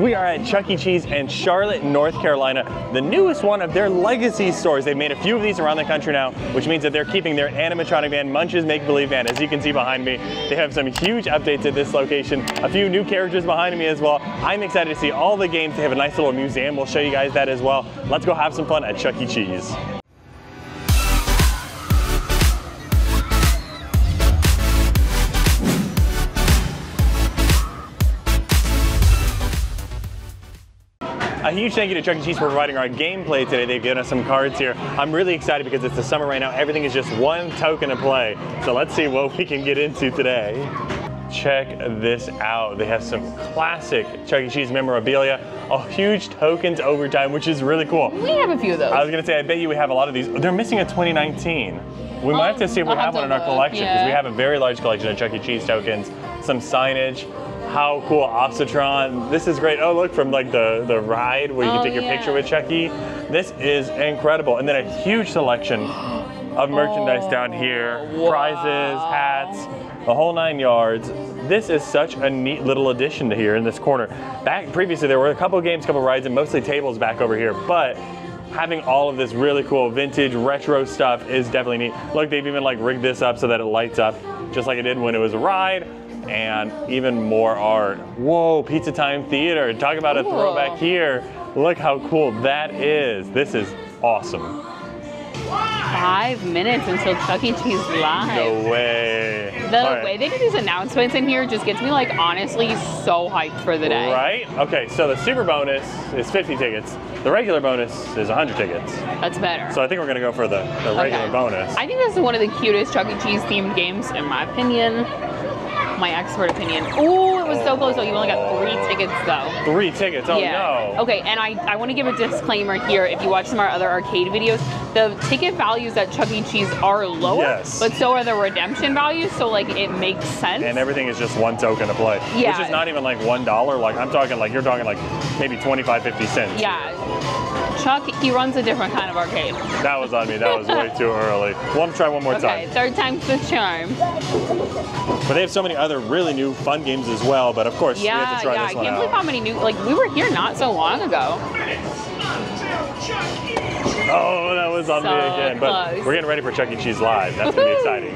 We are at Chuck E. Cheese in Charlotte, North Carolina, the newest one of their legacy stores. They've made a few of these around the country now, which means that they're keeping their animatronic van, Munch's Make Believe Band. As you can see behind me, they have some huge updates at this location, a few new characters behind me as well. I'm excited to see all the games. They have a nice little museum. We'll show you guys that as well. Let's go have some fun at Chuck E. Cheese. A huge thank you to Chuck E. Cheese for providing our gameplay today. They've given us some cards here. I'm really excited because it's the summer right now. Everything is just one token to play. So let's see what we can get into today. Check this out. They have some classic Chuck E. Cheese memorabilia, a huge tokens overtime, which is really cool. We have a few of those. I was gonna say, I bet you we have a lot of these. They're missing a 2019. We might have to um, see if we I'll have have one in our look, collection because we have a very large collection of Chuck E. Cheese tokens, some signage. How cool, Opsitron. This is great. Oh, look, from like the, the ride where you Oh, can take your yeah. picture with Chucky. This is incredible. And then a huge selection of merchandise Oh, down here wow. prizes, hats, the whole nine yards. This is such a neat little addition to here in this corner. Back previously, there were a couple games, a couple rides, and mostly tables back over here, but having all of this really cool vintage retro stuff is definitely neat. Look, they've even like rigged this up so that it lights up just like it did when it was a ride and even more art. Whoa, Pizza Time Theater. Talk about a throwback here. Look how cool that is. This is awesome. Five minutes until Chuck E. Cheese live. No way. The right. way they do these announcements in here just gets me like honestly so hyped for the day. Right? Okay, so the super bonus is 50 tickets. The regular bonus is 100 tickets. That's better. So I think we're gonna go for the, the regular Okay. bonus. I think this is one of the cutest Chuck E. Cheese themed games in my opinion. My expert opinion. Ooh, it was so close though. You only got three tickets though. Three tickets. Oh yeah. no. Okay, and I, I want to give a disclaimer here. If you watch some of our other arcade videos, the ticket values at Chuck E. Cheese are lower, Yes. but so are the redemption values. So like it makes sense. And everything is just one token to play. Yeah. Which is not even like one dollar. Like I'm talking like you're talking like maybe 25, 50 cents. yeah. Chuck, he runs a different kind of arcade. That was on me. That was way too early. Want to try one more Okay, time. third time's the charm. But they have so many other really new fun games as well. But of course, we have Yeah, to try yeah. I this one can't believe out. how many new. Like we were here not so long ago. Oh, that was on me So again. But close. we're getting ready for Chuck E. Cheese Live. That's gonna be exciting.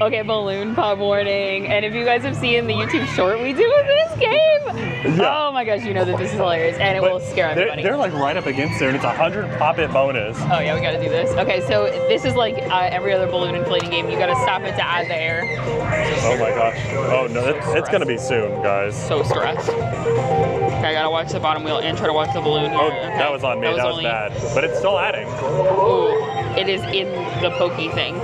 Okay, balloon pop warning. And if you guys have seen the YouTube short we do with this game, Yeah. oh my gosh, you know that this is hilarious and it But will scare they're, everybody. they're like right up against there, and it's a hundred pop it bonus. Oh yeah, we gotta do this. Okay, so this is like uh, every other balloon inflating game. You gotta stop it to add the air. Oh my gosh. Oh no, it's, it's gonna be soon, guys. So stressed. Okay, I gotta watch the bottom wheel and try to watch the balloon. Oh, Okay. that was on me. That was, only- bad. But it's still adding. Ooh, it is in the pokey thing.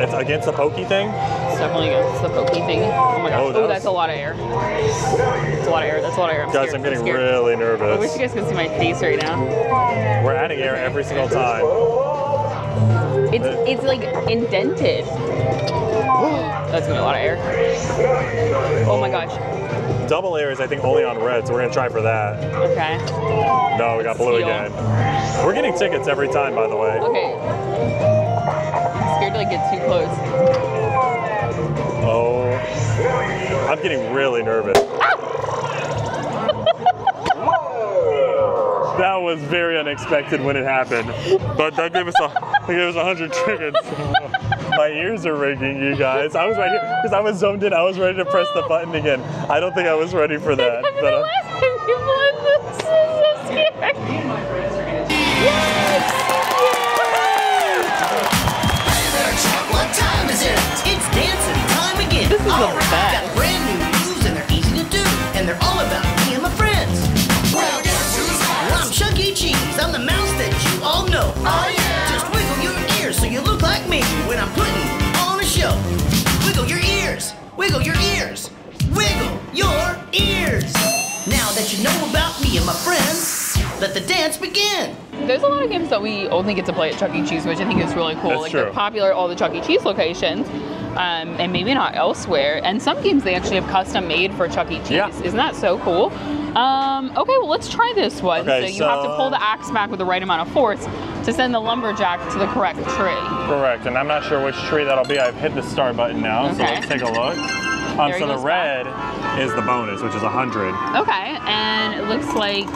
It's against the pokey thing. It's definitely against the pokey thing. Oh my gosh. Oh, Oh, that was- that's a lot of air. That's a lot of air. That's a lot of air. I'm Guys, scared. I'm getting scared. really nervous. I wish you guys could see my face right now. We're adding air every single time. It's it's like indented. That's gonna be a lot of air. Oh my gosh. Double air is, I think, only on red, so we're gonna try for that. Okay. No, we got blue again. We're getting tickets every time, by the way. Okay. Get too close. Oh, I'm getting really nervous. Ah! that was very unexpected when it happened, but that gave us a that gave us hundred tickets. My ears are ringing, you guys. I was right here because I was zoned in. I was ready to press the button again. I don't think I was ready for that. Let the dance begin. There's a lot of games that we only get to play at Chuck E. Cheese, which I think is really cool. That's like true. they're popular at all the Chuck E. Cheese locations. Um, and maybe not elsewhere. And some games they actually have custom made for Chuck E. Cheese. Yeah. Isn't that so cool? Um, okay, well let's try this one. Okay, so you have to pull the axe back with the right amount of force to send the lumberjack to the correct tree. Correct, and I'm not sure which tree that'll be. I've hit the start button now, so Okay. let's take a look. Um, so the goes red is the bonus, which is 100. Okay, and it looks like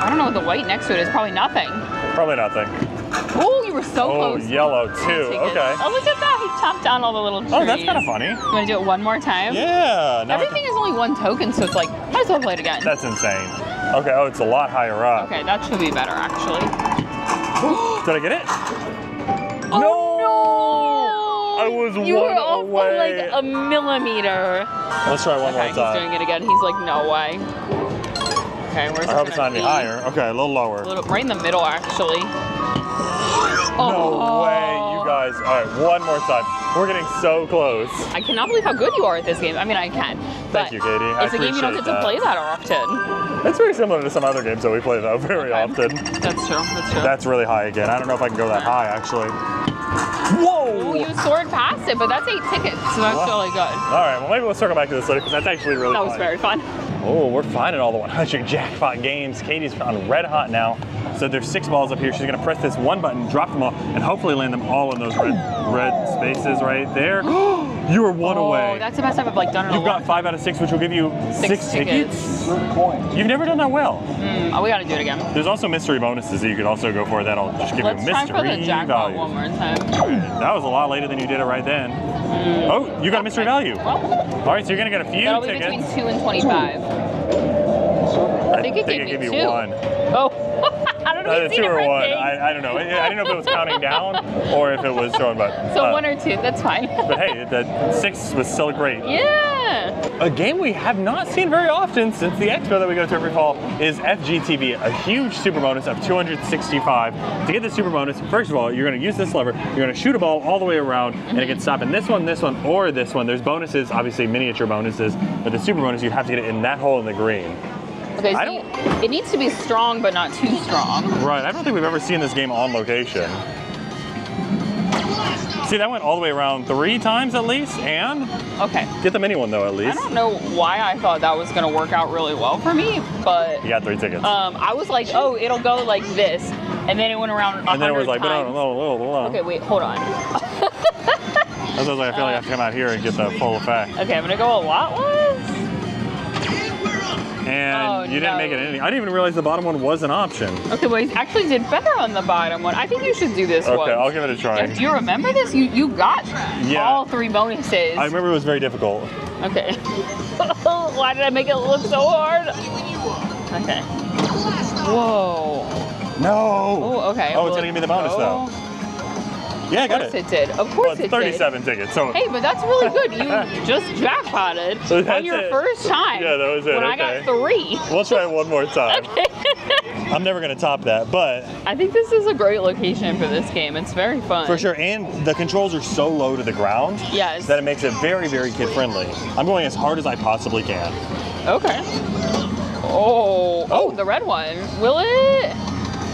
I don't know what the white next to it is. Probably nothing. Probably nothing. Oh, you were so Oh, close. yellow too. Okay. Oh, look at that. He chopped down all the little trees. Oh, that's kind of funny. You want to do it one more time? Yeah. Everything is only one token, so it's like, might as well play it again. That's insane. Okay, oh, it's a lot higher up. okay, that should be better, actually. Did I get it? Oh, no! I was you were off by away. like a millimeter. Let's try one Okay, more time. he's doing it again. He's like, no way. Okay, where's I it hope it's not any be? higher. Okay, a little lower. A little, right in the middle, actually. No Oh. way, you oh. guys. All right, one more time. We're getting so close. I cannot believe how good you are at this game. I mean, I can. Thank you, Katie. I It's a game you don't get appreciate to play that often. It's very similar to some other games that we play though, very Okay. often. That's true. That's true. That's really high again. I don't know if I can go that high actually. Ooh, Whoa! you soared past it, but that's eight tickets, so that's Wow. really good. All right, well maybe we'll circle back to this later because that's actually really That was very fun. Oh, we're finding all the 100 jackpot games. Katie's on red hot now. So there's six balls up here. She's gonna press this one button, drop them all, and hopefully land them all in those red red spaces right there. you are one oh, away. that's the best I've like done in You've a long got five out of six, which will give you Six six, tickets. tickets. You've never done that well. Mm, oh, we gotta do it again. There's also mystery bonuses that you could also go for. That'll just give Let's you try mystery for the jackpot value. one more time. That was a lot later than you did it right then. Oh, you got mystery value. Well, All right, so you're gonna get a few that'll be tickets. between two and twenty-five. I think it gave it me gave you two. one. Oh, I don't know. Uh, two or one. I, I don't know. I, I didn't know if it was counting down or if it was throwing buttons. So Uh, one or two. That's fine. But hey, the six was still great. yeah. A game we have not seen very often since the expo that we go to every fall is FGTV, a huge super bonus of 265. To get the super bonus, first of all, you're going to use this lever, you're going to shoot a ball all the way around, and it can stop in this one, this one, or this one. There's bonuses, obviously miniature bonuses, but the super bonus, you have to get it in that hole in the green. Okay. So I you- it needs to be strong, but not too strong. Right, I don't think we've ever seen this game on location. See, that went all the way around three times at least, and Okay. get the mini one though at least. I don't know why I thought that was gonna work out really well for me, but You got three tickets. um, I was like, oh, it'll go like this, and then it went around. and then it was like, but no, no, no, no. Okay, wait, hold on. That's like, I feel like I have to come out here and get the full effect. Okay, I'm gonna go a lot less. And Oh, you didn't no. make it anything. I didn't even realize the bottom one was an option. Okay, well, he actually did better on the bottom one. I think you should do this Okay, one. Okay, I'll give it a try. Do you remember this? You you got Yeah. all three bonuses. I remember it was very difficult. Okay. Why did I make it look so hard? Okay. Whoa. No. Oh, okay. Oh, it's well, gonna give me the bonus oh, though. Yeah, I Of got course it. it did. Of Well, course it's it did. 37 tickets. So Hey, but that's really good. You just jackpotted So on your it. first time. Yeah, that was it, When I got three. we'll try it one more time. Okay. I'm never gonna top that, but I think this is a great location for this game. It's very fun. for sure. And the controls are so low to the ground Yes. that it makes it very, very kid friendly. I'm going as hard as I possibly can. Okay. Oh, oh, Oh. the red one. Will it?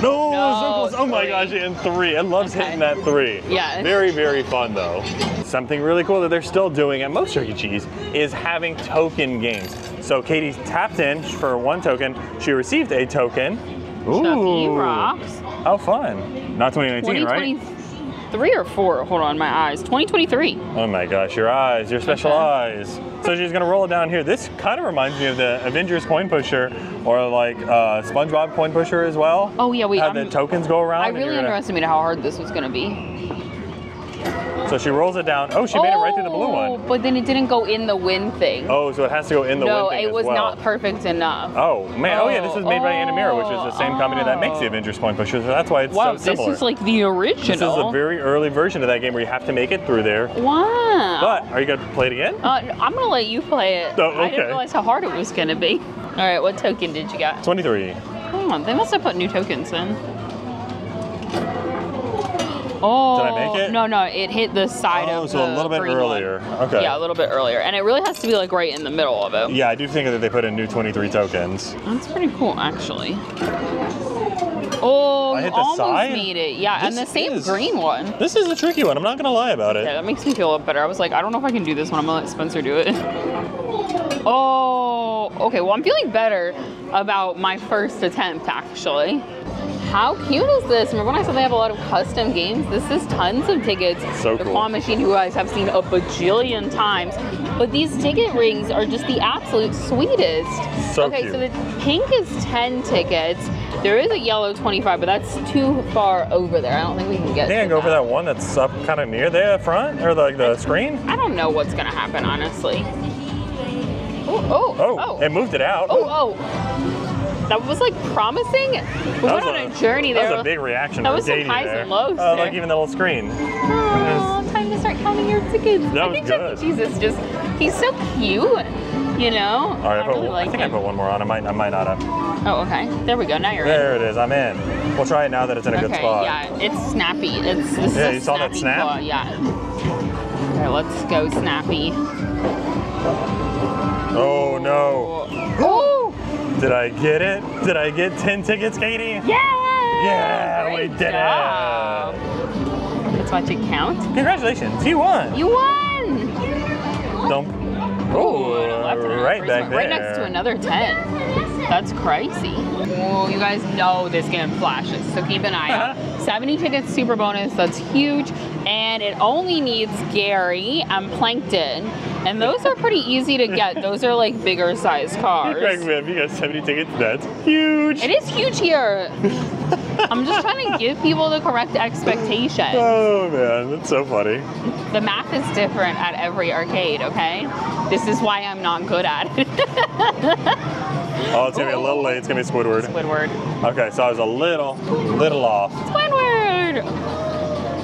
No, No. Oh my gosh, and three. It loves Okay. hitting that three. Yeah. Very, very fun though. Something really cool that they're still doing at most Chuck E. Cheese is having token games. So Katie tapped in for one token. She received a token. Ooh. Chucky rocks. How fun. Not 2019, right? 2023 or four? Hold on, my eyes. 2023. Oh my gosh, your eyes, your special Okay. eyes. So she's gonna roll it down here. This kind of reminds me of the Avengers coin pusher or like uh, SpongeBob coin pusher as well. Oh yeah, we. How I'm- the tokens go around. I really you're gonna- how hard this was gonna be. So she rolls it down. Oh, she made it right through the blue Oh, one. But then it didn't go in the wind thing. Oh, so it has to go in the no, wind thing No, it as was well. not perfect enough. Oh man! Oh, yeah, this is made by Andamiro, which is the same company that makes the oh. Avengers coin pusher. So that's why it's wow, so similar. this is like the original. This is a very early version of that game where you have to make it through there. wow. But are you gonna play it again? Uh, I'm gonna let you play it. Oh, okay. I didn't realize how hard it was gonna be. All right, what token did you get? 23. Oh, they must have put new tokens in. Oh. Did I make oh, it? No, no, it hit the side Oh, of so the a little bit earlier. one. Okay. Yeah, a little bit earlier, and it really has to be like right in the middle of it. Yeah, I do think that they put in new 23 tokens. That's pretty cool, actually. Oh, I hit the almost side? made it. Yeah, and the same is- green one. This is a tricky one. I'm not gonna lie about it. Yeah, that makes me feel a lot better. I was like, I don't know if I can do this one. I'm gonna let Spencer do it. Oh, okay. Well, I'm feeling better about my first attempt, actually. How cute is this? Remember when I said they have a lot of custom games? This is tons of tickets. So the cool. claw machine, you guys have seen a bajillion times. But these ticket rings are just the absolute sweetest. So okay, cute. so the pink is 10 tickets. There is a yellow 25, but that's too far over there. I don't think we can get I think I to go for that one that's up kind of near the front or like the screen. I don't know what's gonna happen, honestly. Oh, oh, Oh, oh. it moved it out. Oh, oh. That was like promising. We went on a journey there. That was a big reaction. That was some highs there. and lows Oh, there. like even the little screen. Oh, time to start counting your tickets. That I was think good. Is just, he's so cute, you know? All right, I, I put, really like I think him. I put one more on. I might, I might not have. Oh, okay. There we go. Now you're in. There it is. I'm in. We'll try it now that it's in a good Okay, spot. yeah, it's snappy. It's this Yeah, a you saw that snap? claw, yeah. Okay, let's go snappy. Oh no! Oh, Did I get it? Did I get 10 tickets, Katie? yeah! Yeah, we Great did it. Let's watch it count. Congratulations, you won. You won! Don't. Ooh, Oh, and a left and a right back one, there. Right next to another 10. That's crazy. Oh, you guys know this game flashes, so keep an eye out. 70 tickets super bonus, that's huge. And it only needs Gary and Plankton. And those are pretty easy to get. Those are like bigger size cars. Craig, man, you got 70 tickets. That's huge. It is huge here. I'm just trying to give people the correct expectation. Oh man, that's so funny. The math is different at every arcade, okay? This is why I'm not good at it. Oh, it's gonna be a little late. It's gonna be Squidward. Squidward. Okay, so I was a little, little off. Squidward!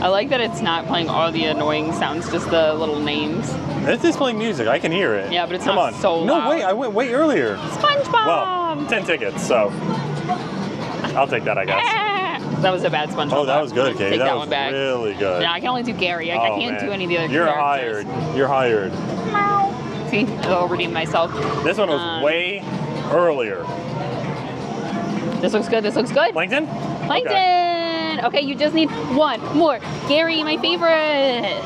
I like that it's not playing all the annoying sounds, just the little names. It's just playing music. I can hear it. Yeah, but it's Come not on. so No, loud. wait. I went way earlier. SpongeBob! Well, 10 tickets. So I'll take that, I guess. That was a bad SpongeBob. Oh, that was good, Katie. Take that, that was one back. really good. Yeah, I can only do Gary. I, I Oh, can't man. do any of the other You're characters. hired. You're hired. See, I'll redeem myself. This one was Um, way earlier. This looks good. This looks good. Plankton? Plankton! Okay. Okay. you just need one more. Gary, my favorite.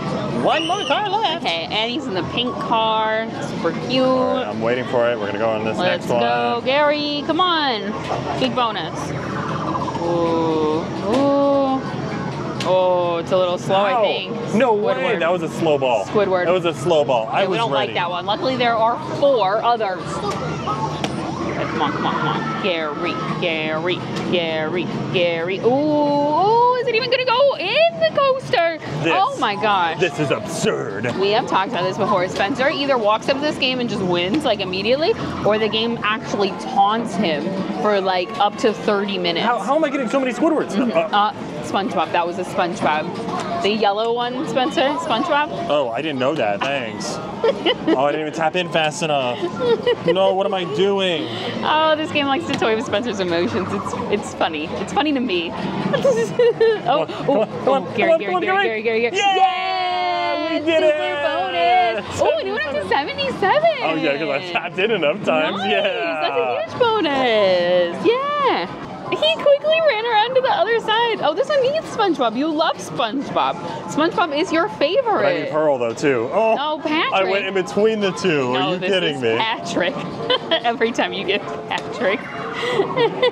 One more car left. Okay, and he's in the pink car. Super cute. Right, I'm waiting for it. We're gonna go on this Let's next one. Let's go, Gary. Come on. Big bonus. Ooh. Ooh. Oh, it's a little slow, I think. No way. That was a slow ball. Squidward. That was a slow ball. I Okay, was we don't ready. like that one. Luckily, there are four others. Come on, come on, come on. Gary, Gary, Gary, Gary. Ooh, ooh, is it even gonna go in the coaster? This- oh my gosh. This is absurd. We have talked about this before. Spencer either walks up to this game and just wins like immediately, or the game actually taunts him for like up to 30 minutes. How, how am I getting so many Squidwards? Uh, Uh, SpongeBob. That was a SpongeBob. The yellow one, Spencer. SpongeBob. oh, I didn't know that. Thanks. oh, I didn't even tap in fast enough. No, what am I doing? Oh, this game likes to toy with Spencer's emotions. It's it's funny. It's funny to me. Oh, oh, Come on, come oh, oh, Gary, Gary, Gary, Gary, Gary. Yeah! We did Super it! bonus. Oh, and it went up to 77. Oh yeah, because I tapped in enough times. Nice. Yeah. That's a huge bonus. Yeah. He quickly ran around to the side. Oh, this one needs SpongeBob. You love SpongeBob. SpongeBob is your favorite. I need. Pearl though too. Oh, No, Patrick. I went in between the two. no, Are you kidding me? Patrick. Every time you get Patrick.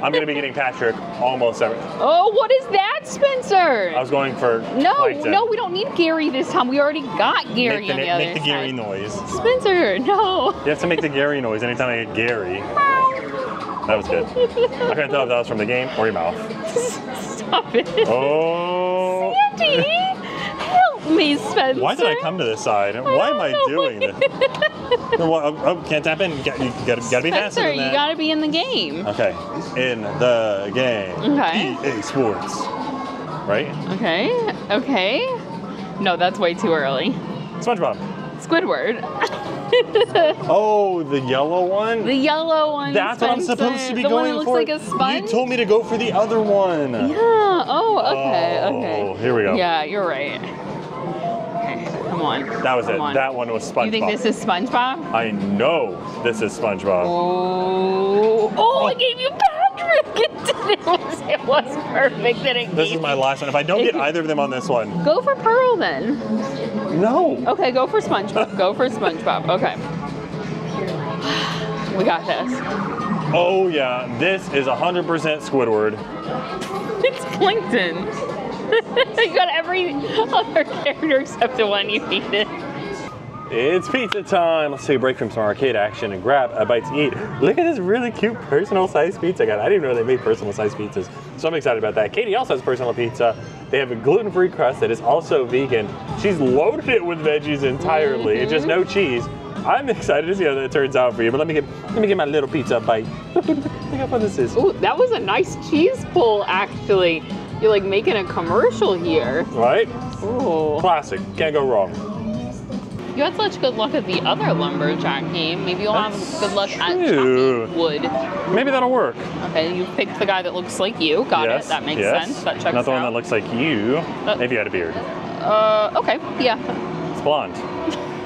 I'm gonna be getting Patrick almost every. Oh, what is that, Spencer? I was going for no, Plankton. no, we don't need Gary this time. We already got Gary Make the, on the na- other make the side. Gary noise. Spencer, no. You have to make the Gary noise anytime I get Gary. That was good. I couldn't tell if that was from the game or your mouth. Stop it. Oh. Andy, help me, Spencer. Why did I come to this side? Why am I doing this? No, oh, oh, can't tap in. You gotta, you gotta, gotta be faster Spencer, you gotta be in the game. Okay, in the game. Okay. EA Sports. Right? Okay, okay. No, that's way too early. SpongeBob. Squidward. Oh, the yellow one? the yellow one. That's what I'm supposed to be the going one that for. like a sponge. You told me to go for the other one. Yeah. Oh, okay, Oh, okay. here we go. Yeah, you're right. Okay, come on. That was come it. On. That one was SpongeBob. You think this is SpongeBob? I know this is SpongeBob. Oh, oh, oh. I gave you. It, was, it was perfect that it This is my last one. If I don't get either of them on this one, Go for Pearl then. no. Okay, go for SpongeBob. go for SpongeBob. Okay. We got this. Oh yeah, this is 100% Squidward. it's Plankton. you got every other character except the one you needed. It's pizza time. Let's take a break from some arcade action and grab a bite to eat. Look at this really cute personal sized pizza I got. I didn't know they made personal sized pizzas. So I'm excited about that. Katie also has personal pizza. They have a gluten free crust that is also vegan. She's loaded it with veggies entirely, It's just no mm-hmm. cheese. I'm excited to see how that turns out for you. But let me get let me get my little pizza bite. Look how fun this is. Ooh, that was a nice cheese pull, actually. You're like making a commercial here. Right? Ooh. Classic. Can't go wrong. You had such good luck at the other lumberjack game. Maybe you'll have good luck true. at chopping wood. Maybe that'll work. Okay, you picked the guy that looks like you. Got yes. it. That makes yes. sense. That checks Not the one out. that looks like you. Uh, if you had a beard. Uh, okay, yeah. It's blonde.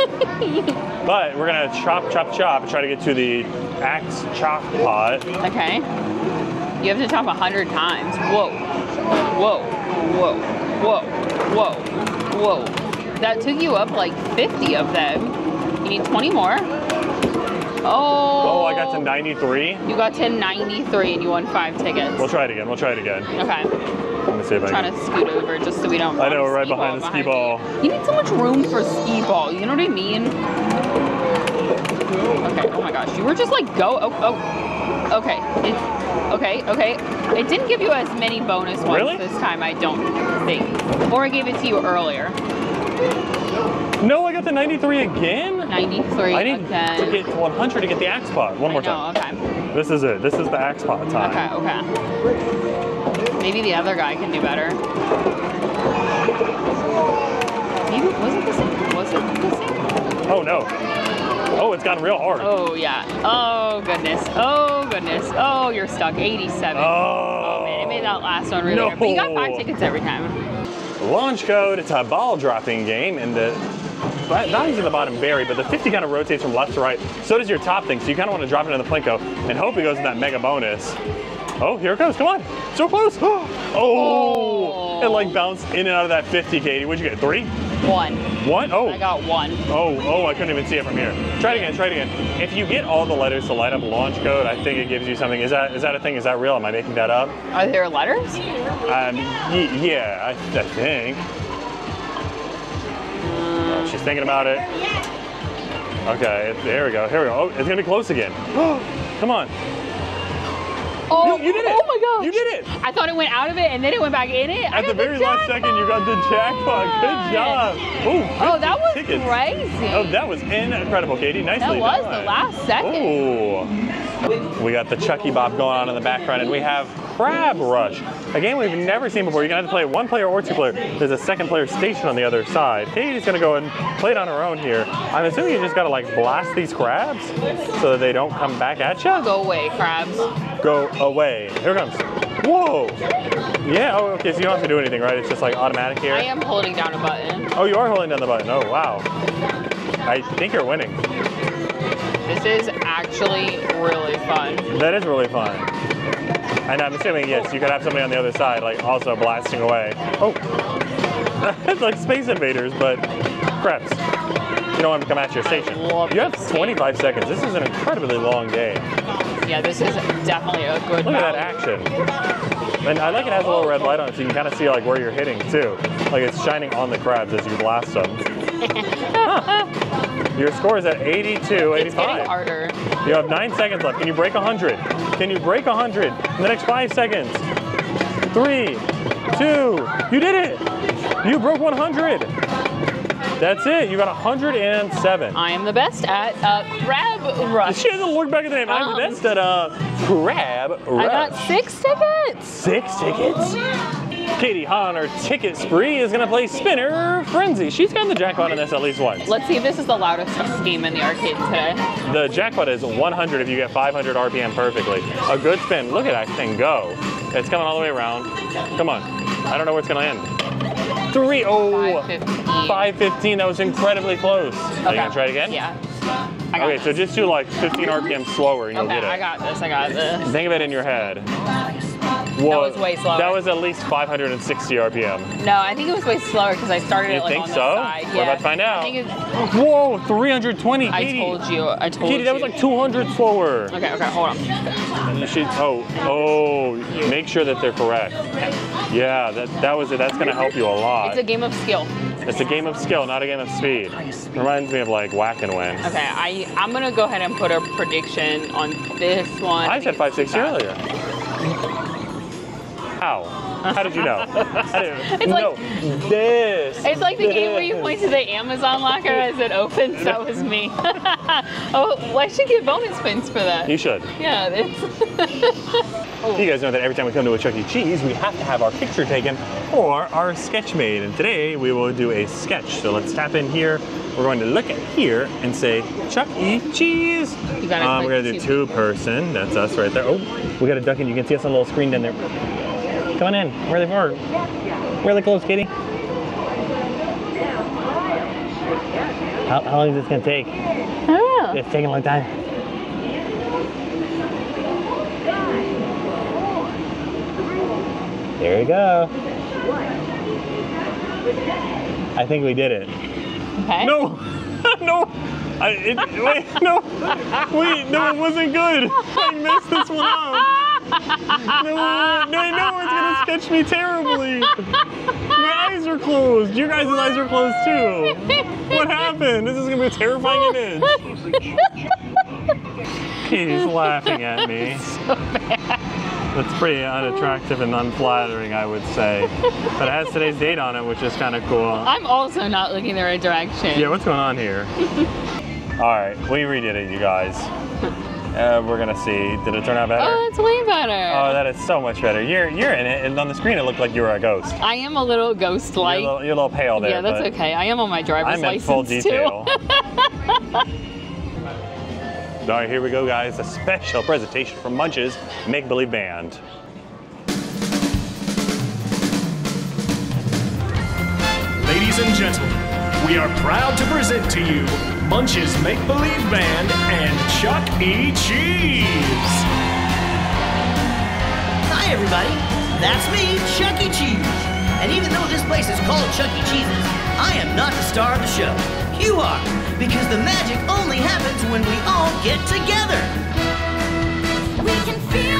but we're gonna chop, chop, chop, and try to get to the axe chop pot. Okay. You have to chop a hundred times. Whoa. Whoa. Whoa. Whoa. Whoa. Whoa. That took you up like 50 of them. You need 20 more. Oh. Oh, I got to 93. You got to 93 and you won five tickets. We'll try it again. We'll try it again. Okay. Let me see if I Trying can. to scoot over just so we don't. I know, a right behind the ski you. ball. You need so much room for Skee-Ball. You know what I mean? Okay. Oh my gosh. You were just like go. Oh. oh. Okay. It, okay. Okay. It didn't give you as many bonus ones Really? this time. I don't think. Or I gave it to you earlier. No, I got the 93 again? 93 I need again. to get to 100 to get the axe pot. One more I know, time. Okay. This is it. This is the axe pot time. Okay. Okay. Maybe the other guy can do better. Maybe was it the same? Was it the same? Oh no. Oh, it's gotten real hard. Oh yeah. Oh goodness. Oh goodness. Oh, you're stuck. 87. Oh. Oh, man, it made that last one really No. hard. But you got five tickets every time. Launch code, it's a ball dropping game, and the values in the bottom vary, but the 50 kind of rotates from left to right. So does your top thing, so you kind of want to drop it in the Plinko and hope it goes in that mega bonus. Oh, here it goes, come on. So close. Oh, it like bounced in and out of that 50, Katie. What'd you get, three? One. One? Oh. I got one. Oh, oh, I couldn't even see it from here. Try it again, try it again. If you get all the letters to light up launch code, I think it gives you something. Is that is that a thing? Is that real? Am I making that up? Are there letters? Um, yeah, I, I think. Oh, she's thinking about it. Okay, there we go. Here we go. Oh, it's gonna be close again. Come on. Oh, You- you did it. Oh my gosh. You did it. I thought it went out of it and then it went back in it. I At the very last second, you got the jackpot. Good job. Ooh, Oh, that was tickets. crazy. Oh, that was incredible, Katie. Nicely That was done. the last second. Ooh. We got the Chucky Bob going on in the background, and we have Crab Rush, a game we've never seen before. Gonna have to play one player or two player. There's a second player station on the other side. Katie's gonna go and play it on her own here. I'm assuming you just gotta like blast these crabs so that they don't come back at you. Go away, crabs. Go away. Here it comes. Whoa. Yeah. Oh, okay. So you don't have to do anything, right? It's just like automatic here. I am holding down a button. Oh, you are holding down the button. Oh, wow. I think you're winning. This is actually really fun. That is really fun. And I'm assuming, yes, you could have somebody on the other side, like, also blasting away. Oh. it's like Space Invaders, but crabs. You don't want them to come at your station. You have 25 seconds. This is an incredibly long game. Yeah, this is definitely a good Look at that action. And I like it has a little red light on it, so you can kind of see like where you're hitting too. Like it's shining on the crabs as you blast them. Huh. Your score is at 82, It's getting 85. harder. You have nine seconds left. Can you break 100? Can you break 100 in the next five seconds? Three, two, you did it! You broke 100. That's it. You got 107. I am the best at uh, crab rush. She hasn't looked back at the name. I'm the Um, best at uh, crab rush. I got six tickets. Six tickets. Katie Hahn, her ticket spree, is gonna play Spinner Frenzy. She's gotten the jackpot in this at least once. Let's see if this is the loudest game in the arcade today. The jackpot is 100 if you get 500 RPM perfectly. A good spin. Look at that thing go. It's coming all the way around. Come on. I don't know where it's gonna end. Three. Oh. 515. 515. That was incredibly close. Are you Okay. gonna try it again? Yeah. I got Okay, so just do like 15 RPM slower and you'll Okay, get it. I got this. I got this. Think of it in your head. Whoa, was way slower. That was at least 560 RPM. No, I think it was way slower because I started You it like think on the so? side. We're yeah. about to find out. I Whoa, 320. I Katie. told you. I told Katie, you. that was like 200 slower. Okay, okay, hold on. You should. Oh, oh. Make sure that they're correct. Yeah, that that was it. That's gonna help you a lot. It's a game of skill. It's a game of skill, not a game of speed. Reminds me of like whack and win. Okay, I I'm gonna go ahead and put a prediction on this one. I said 560 earlier. How? How did you know? It's like- this. It's like the game where you point to the Amazon locker as it opens. That was me. oh, well, I should get bonus points for that. You should. Yeah, it's. You guys know that every time we come to a Chuck E. Cheese, we have to have our picture taken or our sketch made. And today we will do a sketch. So let's tap in here. We're going to look at here and say Chuck E. Cheese. You Um, we're gonna do two. two person. That's us right there. Oh, we got a duck in. You can see us on the little screen down there. Come on in. Really far. Really close, Katie. How, how long is this gonna take? Oh. It's taking a long time. There we go. I think we did it. Okay. No, no. I, it, wait, no, wait, no, it wasn't good. I messed this one up. No, no, I it's me terribly. My eyes are closed. Your guys' eyes are closed too. What happened? This is gonna be a terrifying image. He's laughing at me. so bad. That's pretty unattractive and unflattering, I would say. But it has today's date on it, which is kind of cool. I'm also not looking the right direction. Yeah, what's going on here? All right, we redid it, you guys. Uh, we're gonna see. Did it turn out better? Oh, that's way better. Oh, that is so much better. You're you're in it, and on the screen it looked like you were a ghost. I am a little ghost-like. little, you're a little pale there. yeah, that's but okay. I am on my driver's I'm in license full too. detail. All right, here we go, guys. A special presentation from Munch's Make Believe Band. Ladies and gentlemen, we are proud to present to you Munch's Make Believe Band and Chuck E. Cheese. Hi, everybody. That's me, Chuck E. Cheese. And even though this place is called Chuck E. Cheese's, I am not the star of the show. You are, because the magic only happens when we all get together. We can feel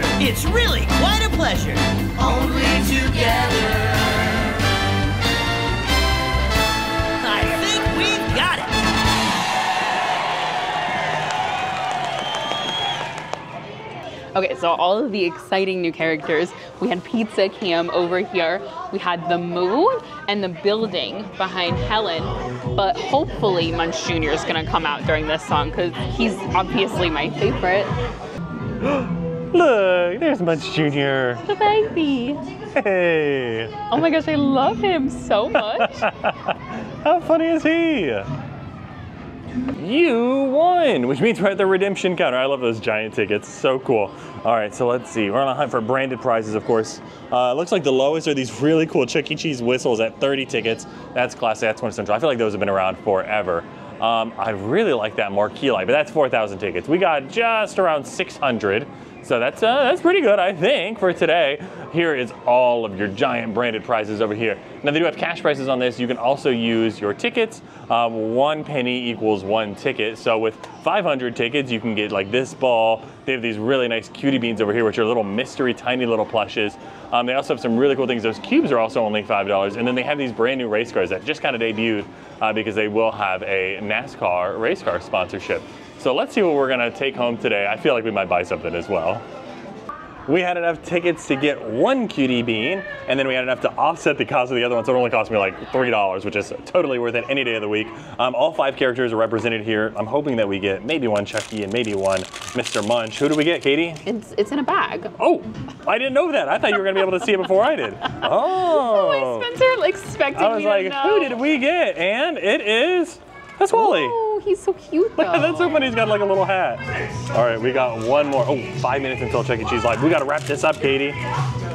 together. It's really quite a pleasure. Only together. I think we've got it. Okay, so all of the exciting new characters. We had Pizza Cam over here. We had the moon and the building behind Helen. But hopefully Munch Jr. is gonna come out during this song because he's obviously my favorite. Look, there's Munch Jr. The baby. Hey, Oh my gosh, I love him so much. how funny is he? You won, which means we're at the redemption counter. I love those giant tickets. So cool. All right, so let's see. We're on a hunt for branded prizes, of course. Uh, looks like the lowest are these really cool Chuck E. Cheese whistles at 30 tickets. That's classic. That's one central. I feel like those have been around forever. Um, I really like that marquee light, but that's 4,000 tickets. We got just around 600. So that's uh, that's pretty good, I think, for today. Here is all of your giant branded prizes over here. Now they do have cash prizes on this. You can also use your tickets. Um, one penny equals one ticket. So with 500 tickets, you can get like this ball. They have these really nice cutie beans over here, which are little mystery, tiny little plushes. Um, they also have some really cool things. Those cubes are also only five dollars, and then they have these brand new race cars that just kind of debuted uh, because they will have a NASCAR race car sponsorship. So let's see what we're gonna take home today. I feel like we might buy something as well. We had enough tickets to get one cutie bean, and then we had enough to offset the cost of the other one, so it only cost me like $3, which is totally worth it any day of the week. Um, all five characters are represented here. I'm hoping that we get maybe one Chucky and maybe one Mr. Munch. Who do we get, Katie? It's it's in a bag. Oh, I didn't know that. I thought you were gonna be able to see it before I did. Oh. Spencer like expected I was like, who did we get? And it is, that's Wally. Oh, he's so cute though. That's so funny. He's got like a little hat. All right, we got one more. Oh, five minutes until Chuck E. Cheese live. We got to wrap this up, Katie.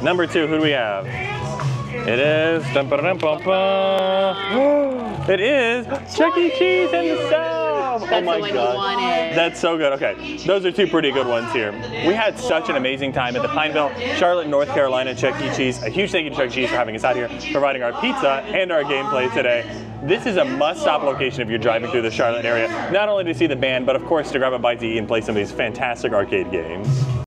Number two, who do we have? It is. dun, ba, dun, ba, ba. It is Chuck E. Cheese himself. Oh my the one you god. That's so good. Okay, those are two pretty good ones here. We had such an amazing time at the Pineville, Charlotte, North Carolina Chuck E. Cheese. A huge thank you to Chuck E. Cheese for having us out here, providing our pizza and our gameplay today. This is a must-stop location if you're driving through the Charlotte area, not only to see the band, but of course to grab a bite to eat and play some of these fantastic arcade games.